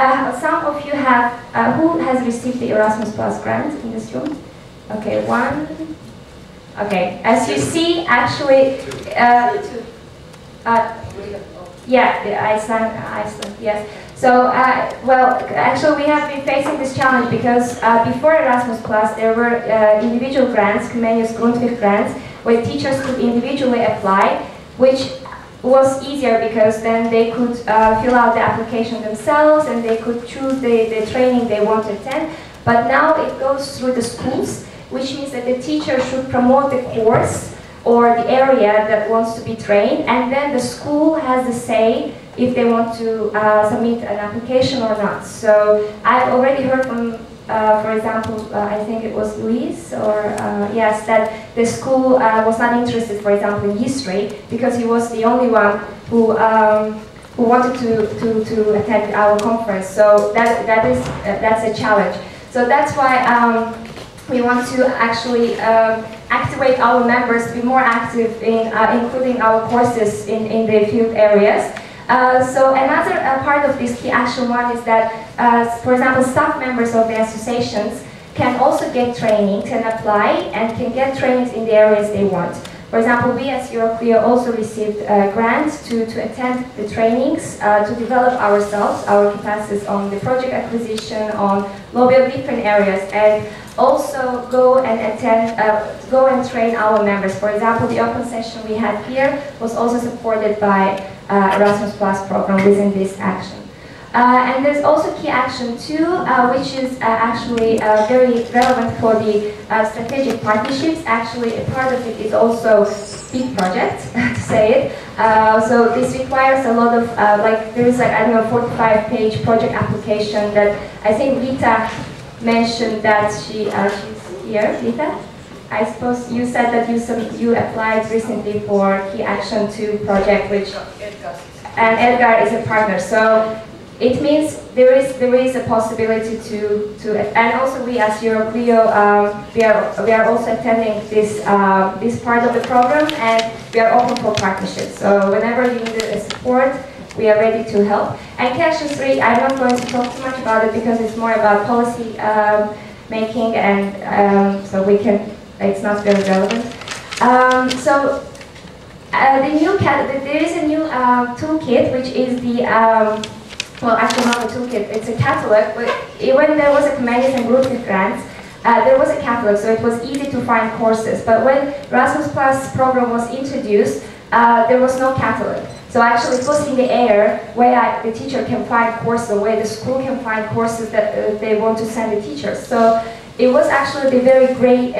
Uh, some of you have, uh, who has received the Erasmus Plus grant in this room? Okay, one. Okay, as you see, actually, uh, uh, yeah, the Iceland, Iceland, yes. So, uh, well, actually we have been facing this challenge because uh, before Erasmus Plus there were uh, individual grants, Comenius Grundtvig grants, where teachers could individually apply, which was easier because then they could uh, fill out the application themselves and they could choose the, the training they want to attend. But now it goes through the schools, which means that the teacher should promote the course or the area that wants to be trained, and then the school has the say if they want to uh, submit an application or not. So I've already heard from uh, for example, uh, I think it was Luis, or uh, yes, that the school uh, was not interested, for example, in history, because he was the only one who um, who wanted to, to, to attend our conference. So that, that is, uh, that's a challenge. So that's why um, we want to actually um, activate our members to be more active in including our courses in, in the field areas. Uh, so another uh, part of this key action one is that, uh, for example, staff members of the associations can also get training, can apply, and can get trainings in the areas they want. For example, we as Euroclio also received uh, grants to, to attend the trainings, uh, to develop ourselves, our capacities on the project acquisition, on lobby of different areas, and also go and attend, uh, go and train our members. For example, the open session we had here was also supported by Erasmus Plus program within this action. Uh, and there's also key action two, uh, which is uh, actually uh, very relevant for the uh, strategic partnerships. Actually, a part of it is also big project, to say it. Uh, so this requires a lot of, like, there is like, I don't know, 45 page project application that I think Rita mentioned that she, she's here, Rita? I suppose you said that you, you applied recently for Key Action 2 project, which, and Edgar is a partner. So it means there is there is a possibility to to and also we as Euroclio um, we are we are also attending this uh, this part of the program and we are open for partnerships. So whenever you need a support, we are ready to help. And Action 3, I'm not going to talk too much about it because it's more about policy um, making and um, so we can it's not very relevant. Um, so uh, the new there is a new uh, toolkit which is the um, well, actually not a toolkit, it's a catalog, but when there was a Comenius and Grundtvig grants, uh, there was a catalog, so it was easy to find courses. But when Erasmus Plus program was introduced, uh, there was no catalog. So actually it was in the air where I, the teacher can find courses, where the school can find courses that uh, they want to send the teachers. So it was actually the very gray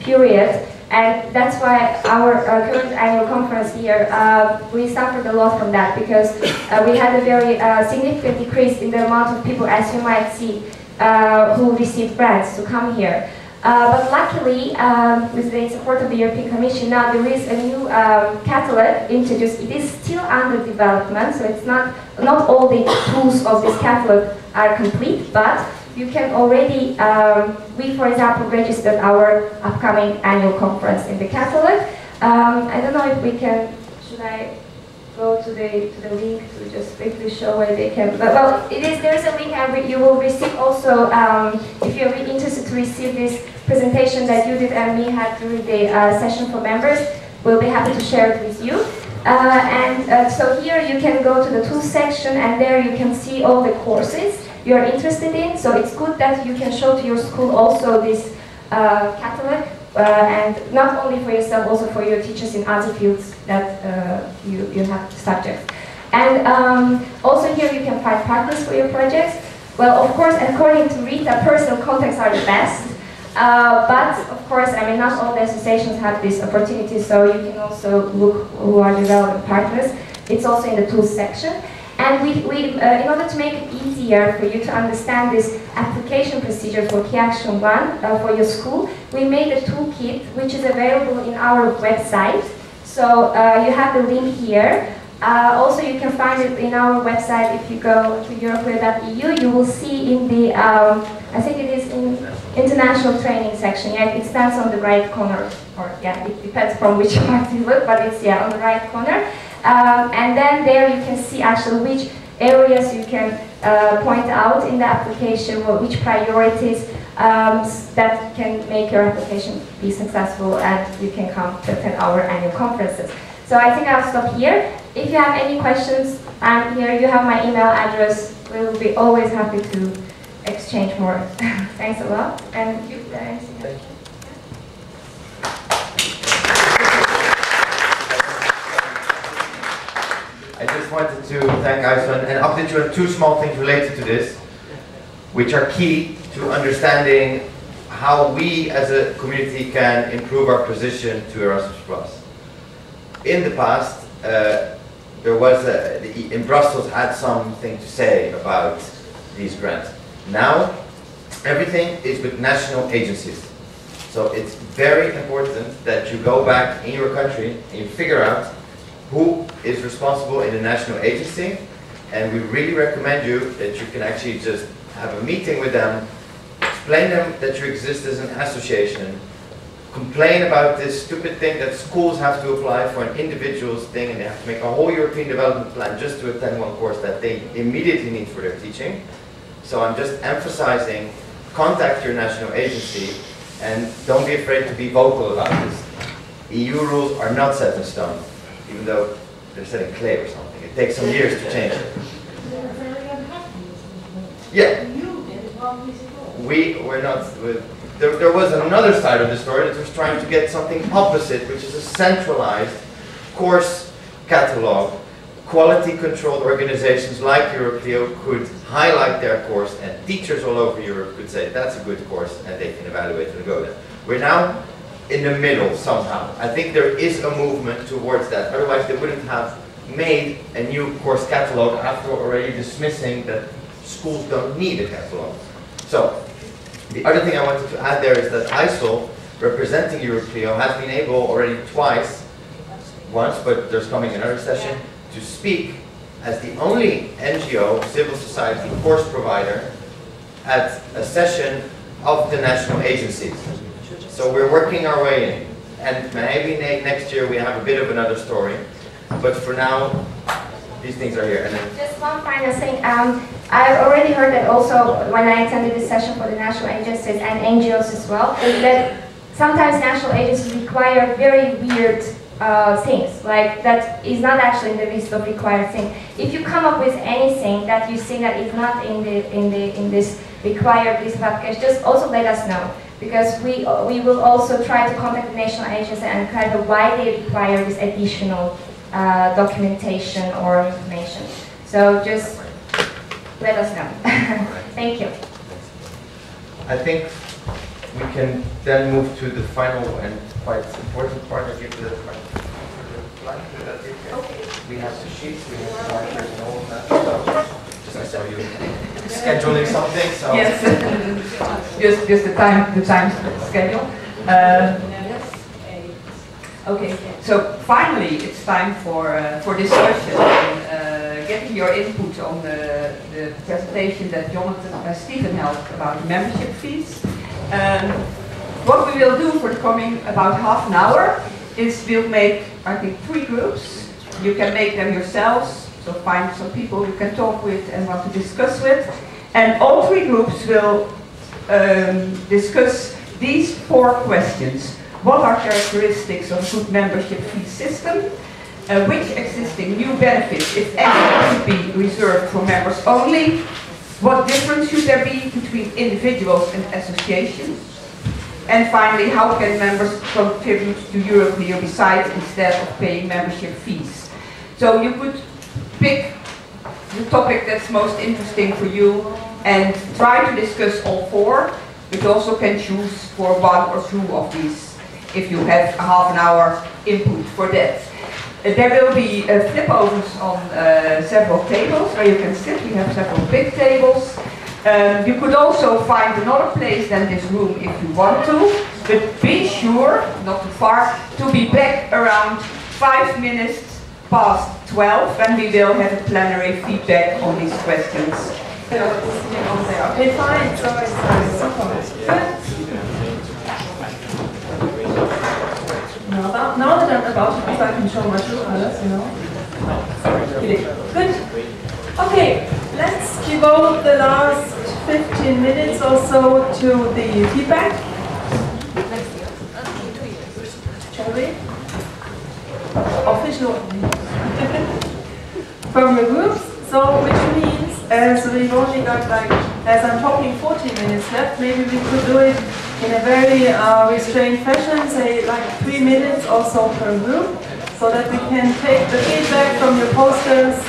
period and that's why our uh, current annual conference here, uh, we suffered a lot from that because uh, we had a very uh, significant decrease in the amount of people, as you might see, uh, who received grants to come here. Uh, but luckily, um, with the support of the European Commission, now there is a new um, catalog introduced. It is still under development, so it's not, not all the tools of this catalog are complete, but you can already, um, we for example registered our upcoming annual conference in the catalog. Um, I don't know if we can, should I go to the to the link to just briefly show where they can, but well, it is, there's a link and you will receive also, um, if you're interested to receive this presentation that Judith and me had during the uh, session for members, we'll be happy to share it with you. Uh, and uh, so here you can go to the tools section and there you can see all the courses you are interested in. So it's good that you can show to your school also this uh, catalog, uh, and not only for yourself, also for your teachers in other fields that uh, you, you have subjects. And um, also here you can find partners for your projects. Well, of course, according to Rita, personal contacts are the best. Uh, but of course, I mean, not all the associations have this opportunity, so you can also look who are the relevant partners. It's also in the tools section. And we, we uh, in order to make it easier for you to understand this application procedure for Key Action 1 uh, for your school, we made a toolkit which is available in our website. So uh, you have the link here. Uh, also, you can find it in our website if you go to euroclio.eu. You will see in the, um, I think it is in international training section. Yeah, it stands on the right corner, or yeah, it depends from which part you look, but it's yeah on the right corner. Um, and then there you can see actually which areas you can uh, point out in the application, which priorities um, that can make your application be successful and you can come to attend our annual conferences. So I think I'll stop here. If you have any questions, I'm here. You have my email address. We will be always happy to exchange more. Thanks a lot. And you, Thank you. I just wanted to thank Iceland and you on two small things related to this, which are key to understanding how we as a community can improve our position to Erasmus+. Plus. In the past, uh, there was a, the, in Brussels had something to say about these grants. Now, everything is with national agencies. So it's very important that you go back in your country and you figure out who is responsible in the national agency. And we really recommend you that you can actually just have a meeting with them, explain them that you exist as an association, complain about this stupid thing that schools have to apply for an individual's thing and they have to make a whole European development plan just to attend one course that they immediately need for their teaching. So I'm just emphasizing, contact your national agency and don't be afraid to be vocal about this. EU rules are not set in stone, even though they're set in clay or something. It takes some years to change it. Yeah. We were not, there, there was another side of the story that was trying to get something opposite, which is a centralized course catalog. Quality controlled organizations like Euroclio could highlight their course and teachers all over Europe could say that's a good course and they can evaluate and go there. We're now in the middle somehow. I think there is a movement towards that. Otherwise they wouldn't have made a new course catalog after already dismissing that schools don't need a catalog. So the other thing I wanted to add there is that Aysel, representing Euroclio, has been able already twice, once, but there's coming another session, to speak as the only NGO, civil society course provider at a session of the national agencies. So we're working our way in. And maybe next year we have a bit of another story. But for now, these things are here. Just one final thing. Um, I've already heard that also when I attended this session for the national agencies and NGOs as well, that sometimes national agencies require very weird uh, things, like that is not actually in the list of required things. If you come up with anything that you think that is not in the in the in this required list applications, just also let us know because we we will also try to contact the national agency and clarify why they require this additional uh, documentation or information. So just let us know. Thank you. I think we can then move to the final and quite important part. I give the, Okay. We have the sheets, we have the markers and all that. So just I saw you scheduling something. So yes, just just the time the time schedule. Uh, okay, so finally it's time for uh, for discussion and uh, getting your input on the, the presentation that Jonathan uh, Stephen held about membership fees. Um, what we will do for the coming about half an hour is we'll make, I think, three groups. You can make them yourselves, so find some people you can talk with and want to discuss with. And all three groups will um, discuss these four questions. What are characteristics of good membership fee system? Uh, which existing new benefits, if any, should be reserved for members only? What difference should there be between individuals and associations? And finally, how can members contribute to Euroclio besides instead of paying membership fees? So you could pick the topic that's most interesting for you and try to discuss all four, but also can choose for one or two of these if you have a half an hour input for that. Uh, there will be uh, flip overs on uh, several tables where you can sit. We have several big tables. Um, you could also find another place than this room if you want to, but be sure, not too far, to be back around five minutes past 12 and we will have a plenary feedback on these questions. Okay, fine. So Now, now that I'm about to, I can show my true colors, you know. Good. Okay, let's devote the last 15 minutes or so to the feedback. Shall we? Official from the groups. So, which means, as like, as I'm talking 40 minutes left, maybe we could do it in a very uh, restrained fashion, say like three minutes or so per group, so that we can take the feedback from your posters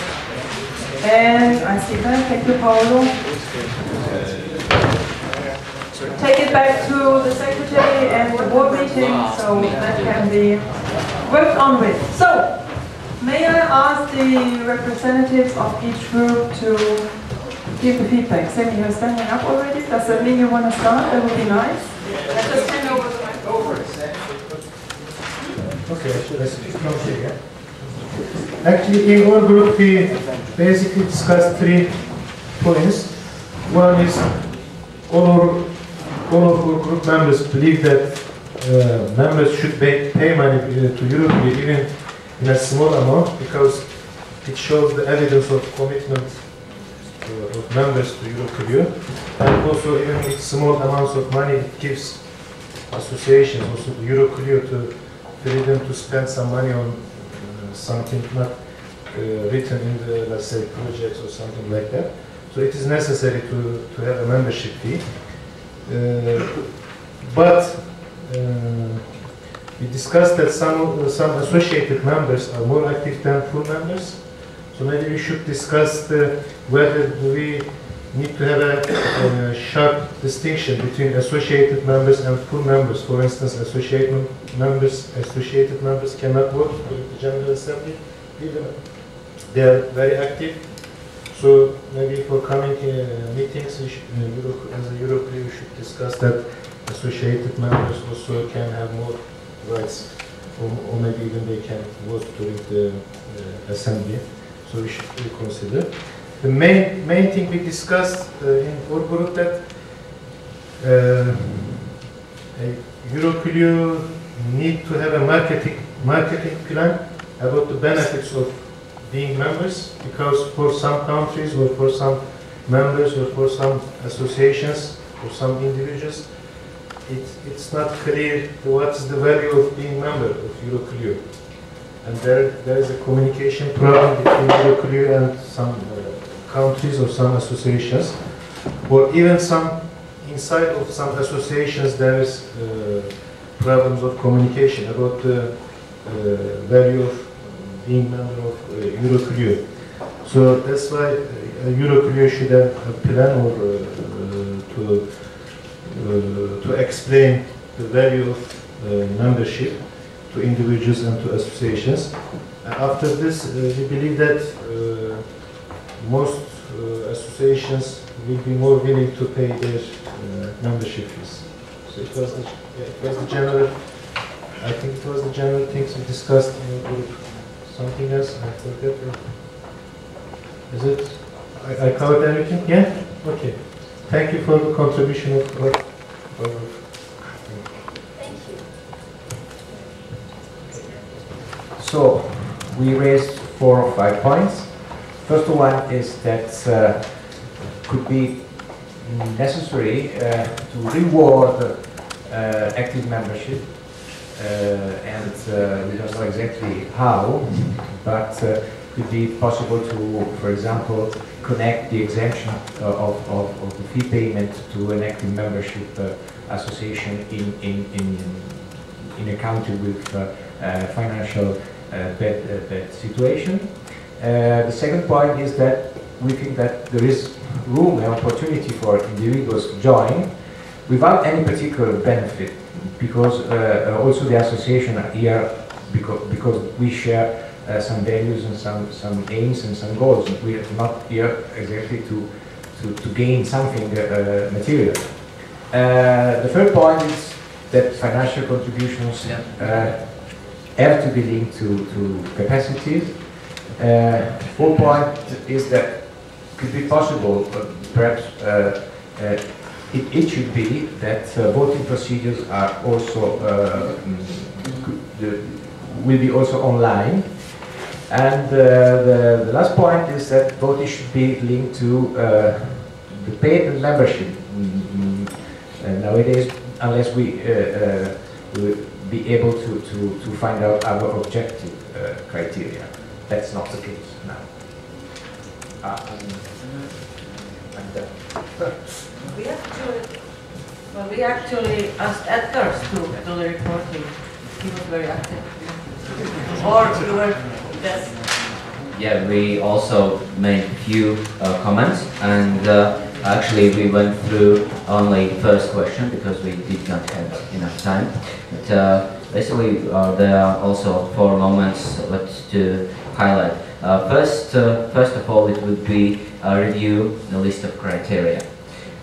and I see that. Thank you, Paolo. Take it back to the secretary and the board meeting so that can be worked on with. So, may I ask the representatives of each group to give the feedback? Sammy, you're standing up already. Does that mean you want to start? That would be nice. Let's just hand over the microphone. Okay, let's come here. Actually, in our group, we basically discussed three points. One is all our, all of our group members believe that uh, members should pay, pay money uh, to Europe even in a small amount because it shows the evidence of commitment of members to Euroclio and also even with small amounts of money it gives associations also to Euroclio to freedom to spend some money on uh, something not uh, written in the, let's say, projects or something like that. So it is necessary to, to have a membership fee. Uh, but we discussed that some, some associated members are more active than full members. So maybe we should discuss the, whether we need to have a, a sharp distinction between associated members and full members. For instance, associated members, associated members cannot vote for the General Assembly, even they are very active. So maybe for coming uh, meetings, we should, uh, Euro, as a European, we should discuss that associated members also can have more rights, or, or maybe even they can vote during the uh, assembly. So we should reconsider. The main main thing we discussed uh, in our group that uh, Euroclio need to have a marketing marketing plan about the benefits of being members because for some countries or for some members or for some associations or some individuals it, it's not clear what's the value of being member of Euroclio and there there is a communication problem between Euroclio and some uh, countries or some associations or even some inside of some associations there is uh, problems of communication about the uh, value of being member of uh, Euroclio. So that's why uh, Euroclio should have a plan or uh, uh, to to explain the value of membership to individuals and to associations. And after this, uh, we believe that uh, most uh, associations will be more willing to pay their membership fees. So it was the, it was the general, I think it was the general things we discussed in the group. Something else, I forget. Is it, I, I covered everything? Yeah? Okay. Thank you for the contribution of, of, of Thank you. So, we raised four or five points. First one is that uh, could be necessary uh, to reward uh, active membership, uh, and uh, we don't know exactly how, but uh, could be possible to, for example, connect the exemption of, of, of the fee payment to an active membership association in, in, in, in a country with financial bad, uh, bad situation. Uh, the second point is that we think that there is room and opportunity for individuals to join without any particular benefit because uh, also the association are here because, because we share uh, some values and some, some aims and some goals. We are not here exactly to, to, to gain something uh, material. Uh, the third point is that financial contributions uh, have to be linked to, to capacities. Uh, fourth point is that could be possible, perhaps uh, uh, it, it should be that uh, voting procedures are also uh, will be also online. And uh, the, the last point is that voting should be linked to the paid membership. Mm, mm, and nowadays, unless we will be able to, to, to find out our objective uh, criteria. That's not the case now. Uh, I'm, I'm. We actually, well, we actually asked Edgar to do the reporting. He was very active. Or you were, yes. Yeah, we also made few uh, comments and uh, actually we went through only the first question because we did not have enough time. But uh, basically uh, there are also four moments what to highlight. Uh, first, uh, first of all, it would be review the list of criteria,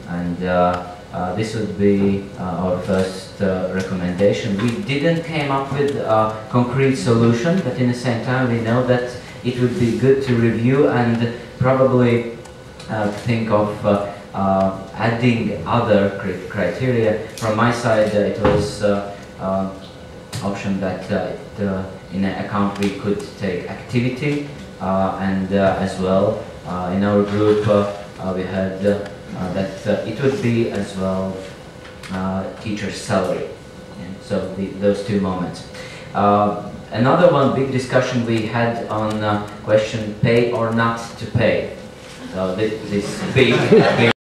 and uh, uh, this would be our first recommendation. We didn't came up with a concrete solution, but in the same time, we know that it would be good to review and probably uh, think of uh, uh, adding other cri- criteria. From my side, uh, it was option that in an account we could take activity and as well in our group we had that it would be as well teacher's salary. Yeah, so the, those two moments. Uh, another one big discussion we had on uh, question pay or not to pay. So this, this big, big